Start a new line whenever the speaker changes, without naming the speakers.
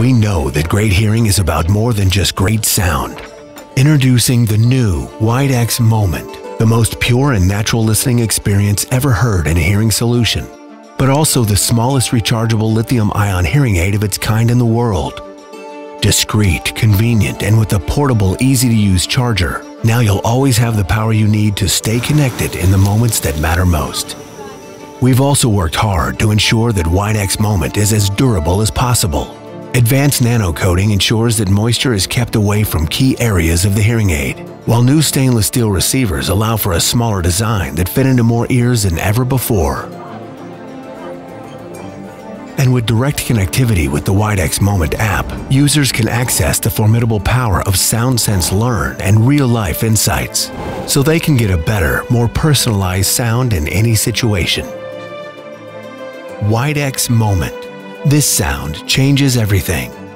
we know that great hearing is about more than just great sound. Introducing the new Widex Moment, the most pure and natural listening experience ever heard in a hearing solution, but also the smallest rechargeable lithium ion hearing aid of its kind in the world. Discreet, convenient, and with a portable, easy to use charger, now you'll always have the power you need to stay connected in the moments that matter most. We've also worked hard to ensure that Widex Moment is as durable as possible. Advanced nano coating ensures that moisture is kept away from key areas of the hearing aid, while new stainless steel receivers allow for a smaller design that fit into more ears than ever before. And with direct connectivity with the Widex Moment app, users can access the formidable power of SoundSense Learn and real-life insights, so they can get a better, more personalized sound in any situation. Widex Moment. This sound changes everything.